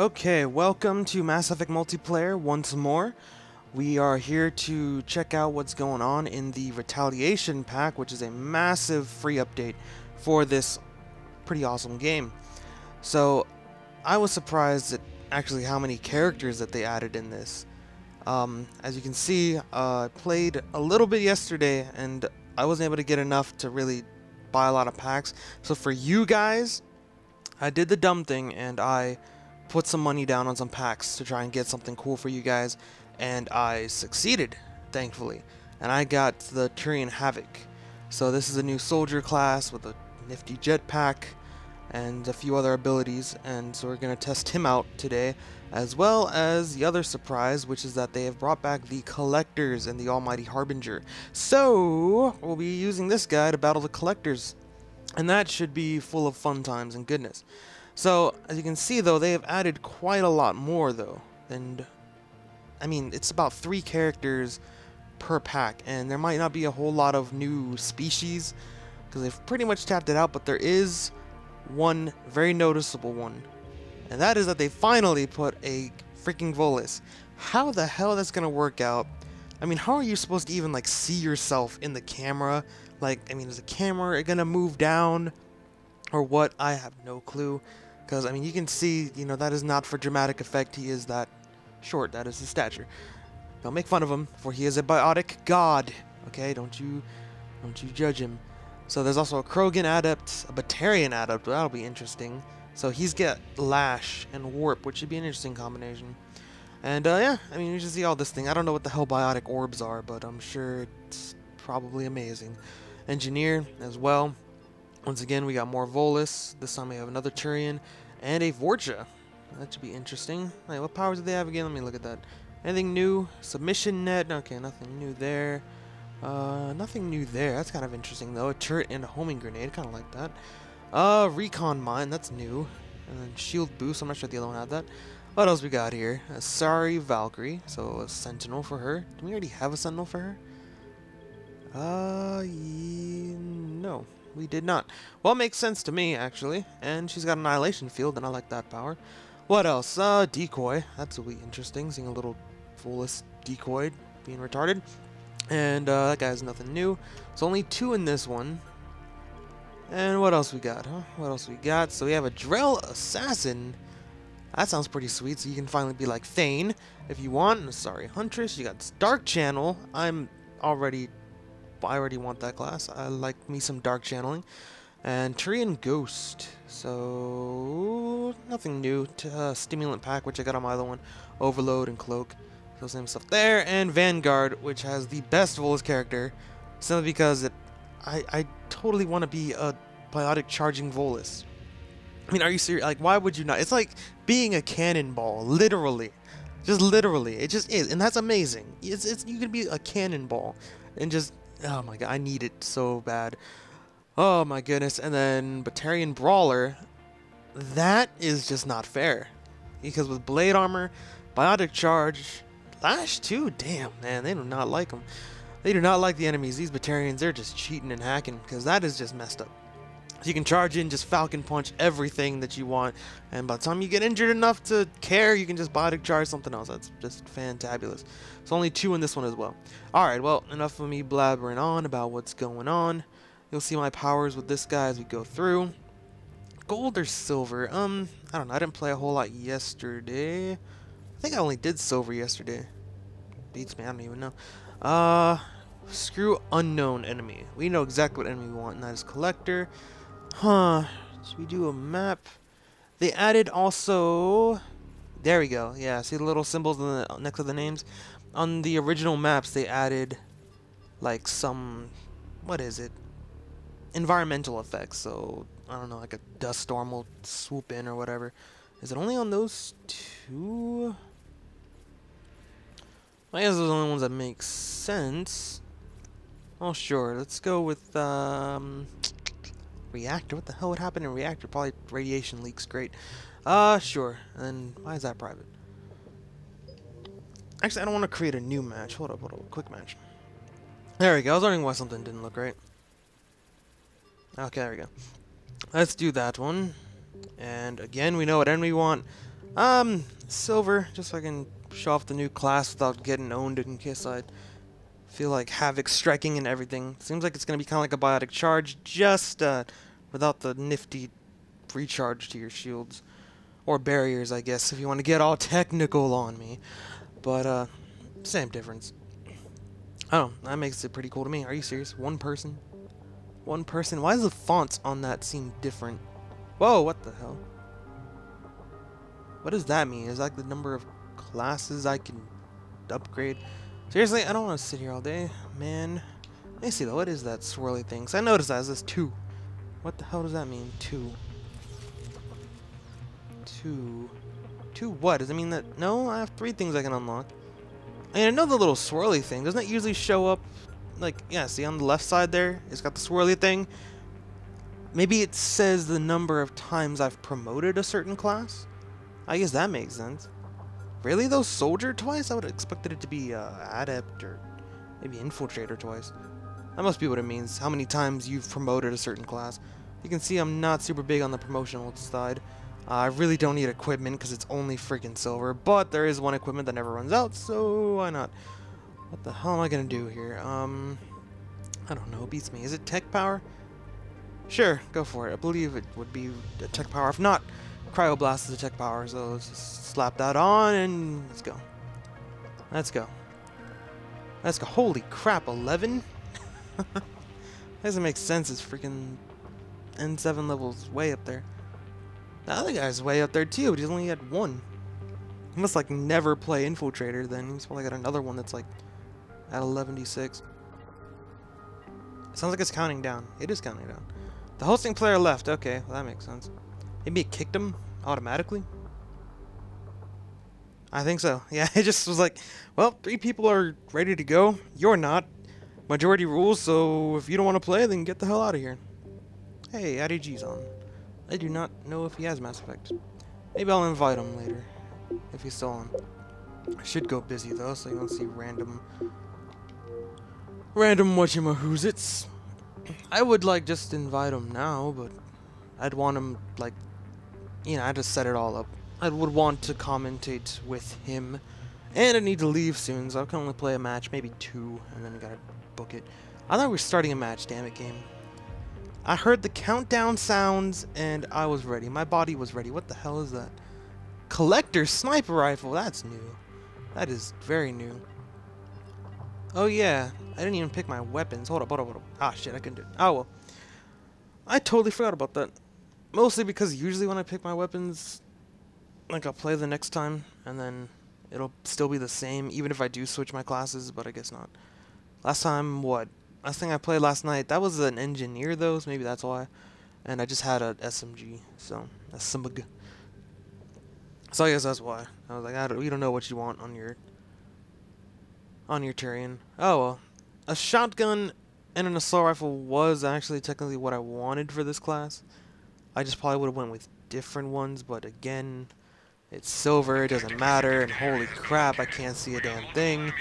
Okay, welcome to Mass Effect Multiplayer once more. We are here to check out what's going on in the Retaliation Pack, which is a massive free update for this pretty awesome game. So, I was surprised at actually how many characters that they added in this. Um, as you can see, uh, I played a little bit yesterday, and I wasn't able to get enough to really buy a lot of packs. So for you guys, I did the dumb thing, and I put some money down on some packs to try and get something cool for you guys, and I succeeded, thankfully. And I got the Turian Havoc. So this is a new soldier class with a nifty jetpack and a few other abilities, and so we're going to test him out today, as well as the other surprise, which is that they have brought back the Collectors and the Almighty Harbinger. So, we'll be using this guy to battle the Collectors, and that should be full of fun times and goodness. So, as you can see though, they have added quite a lot more though, and I mean, it's about three characters per pack, and there might not be a whole lot of new species, because they've pretty much tapped it out, but there is one very noticeable one, and that is that they finally put a freaking Volus. How the hell that's gonna work out? I mean, how are you supposed to even like see yourself in the camera? Like, I mean, is the camera gonna move down or what? I have no clue. Because, I mean, you can see, you know, that is not for dramatic effect. He is that short. That is his stature. Don't make fun of him, for he is a biotic god. Okay, don't you, don't you judge him. So there's also a Krogan adept, a Batarian adept. That'll be interesting. So he's got Lash and Warp, which should be an interesting combination. And uh, yeah, I mean, you should see all this thing. I don't know what the hell biotic orbs are, but I'm sure it's probably amazing. Engineer as well. Once again, we got more Volus. This time we have another Turian and a Vorcha. That should be interesting. Wait, what powers do they have again? Let me look at that. Anything new? Submission net? Okay, nothing new there. Uh, nothing new there. That's kind of interesting though. A turret and a homing grenade, kind of like that. Uh, recon mine. That's new. And then shield boost. I'm not sure the other one had that. What else we got here? A Asari Valkyrie. So a sentinel for her. Do we already have a sentinel for her? Uh, no, we did not. Well, makes sense to me actually. And she's got annihilation field, and I like that power. What else? Uh, decoy. That's will be interesting. Seeing a little Volus decoy being retarded. And uh, that guy's nothing new. It's only two in this one. And what else we got, huh? What else we got? So we have a Drell Assassin. That sounds pretty sweet. So you can finally be like Thane if you want. Asari, Huntress. You got Dark Channel. I'm already... I already want that class. I like me some Dark Channeling. And Turian Ghost. So... Nothing new. To, uh, Stimulant Pack, which I got on my other one. Overload and Cloak. So same stuff there. And Vanguard, which has the best Volus character. Simply because it, I, I totally want to be a biotic charging Volus. I mean, are you serious? Like, why would you not? It's like being a cannonball, literally. Just literally. It just is. And that's amazing. It's, it's You can be a cannonball. And just, oh my god, I need it so bad. Oh my goodness. And then Batarian Brawler. That is just not fair. Because with Blade Armor, Biotic Charge, Lash too? Damn, man, they do not like them. They do not like the enemies. These Batarians, they're just cheating and hacking because that is just messed up. So you can charge in, just Falcon Punch everything that you want, and by the time you get injured enough to care, you can just biotic charge something else. That's just fantabulous. It's only two in this one as well. Alright, well, enough of me blabbering on about what's going on. You'll see my powers with this guy as we go through. Gold or silver? Um, I don't know. I didn't play a whole lot yesterday. I think I only did silver yesterday. Beats me, I don't even know. Uh, screw unknown enemy. We know exactly what enemy we want, and that is collector. Huh. Should we do a map? They added also... There we go. Yeah, see the little symbols the, next to the names? On the original maps, they added, like, some... What is it? Environmental effects. So, I don't know, like a dust storm will swoop in or whatever. Is it only on those two? I guess those are the only ones that make sense. Oh, sure. Let's go with, um... Reactor? What the hell would happen in reactor? Probably radiation leaks. Great. Uh, sure. And why is that private? Actually, I don't want to create a new match. Hold up, hold up. Quick match. There we go. I was wondering why something didn't look right. Okay, there we go. Let's do that one. And again, we know what enemy we want. Um, silver, just so I can show off the new class without getting owned in case I feel like Havoc striking and everything. Seems like it's going to be kind of like a biotic charge, just uh, without the nifty recharge to your shields. Or barriers, I guess, if you want to get all technical on me. But, uh, same difference. Oh, that makes it pretty cool to me. Are you serious? One person? One person? Why does the fonts on that seem different? Whoa, what the hell? What does that mean? Is that like the number of classes I can upgrade? Seriously, I don't want to sit here all day, man. Let me see though, what is that swirly thing? Cause I noticed that it two. What the hell does that mean? Two. Two. Two what? Does it mean that... No, I have three things I can unlock. I mean, I know the little swirly thing. Doesn't it usually show up... Like, yeah, see on the left side there? It's got the swirly thing. Maybe it says the number of times I've promoted a certain class? I guess that makes sense. Really though, Soldier twice? I would have expected it to be uh, Adept or maybe Infiltrator twice. That must be what it means, how many times you've promoted a certain class. You can see I'm not super big on the promotional side. Uh, I really don't need equipment because it's only freaking silver, but there is one equipment that never runs out, so why not? What the hell am I going to do here? Um, I don't know, beats me. Is it tech power? Sure, go for it. I believe it would be tech power. If not, Cryoblast is a tech power, so let's just slap that on and let's go. Let's go. Let's go. Holy crap, 11? doesn't make sense. It's freaking N7 levels way up there. The other guy's way up there too, but he's only had one. He must like never play Infiltrator then. He's probably got another one that's like at 11d6. Sounds like it's counting down. It is counting down. The hosting player left. Okay, well, that makes sense. Maybe it kicked him automatically? I think so. Yeah, it just was like, well, three people are ready to go. You're not. Majority rules, so if you don't want to play, then get the hell out of here. Hey, IDG's on. I do not know if he has Mass Effect. Maybe I'll invite him later, if he's still on. I should go busy, though, so you don't see random... Random whatchamahoozits. I would, like, just invite him now, but I'd want him, like, you know, I just set it all up. I would want to commentate with him. And I need to leave soon, so I can only play a match, maybe two, and then I gotta book it. I thought we were starting a match, damn it, game. I heard the countdown sounds, and I was ready. My body was ready. What the hell is that? Collector sniper rifle, that's new. That is very new. Oh yeah, I didn't even pick my weapons. Hold up, hold up, hold up. Ah shit, I couldn't do it. Oh well. I totally forgot about that. Mostly because usually when I pick my weapons, like I'll play the next time, and then it'll still be the same, even if I do switch my classes, but I guess not. Last time, what? Last thing I played last night, that was an engineer though, so maybe that's why. And I just had a SMG, so a SMG. So I guess that's why. I was like, I don't, we don't know what you want on your on your Turian. Oh well, a shotgun and an assault rifle was actually technically what I wanted for this class. I just probably would have went with different ones, but again, it's silver, it doesn't matter, and holy crap, I can't see a damn thing.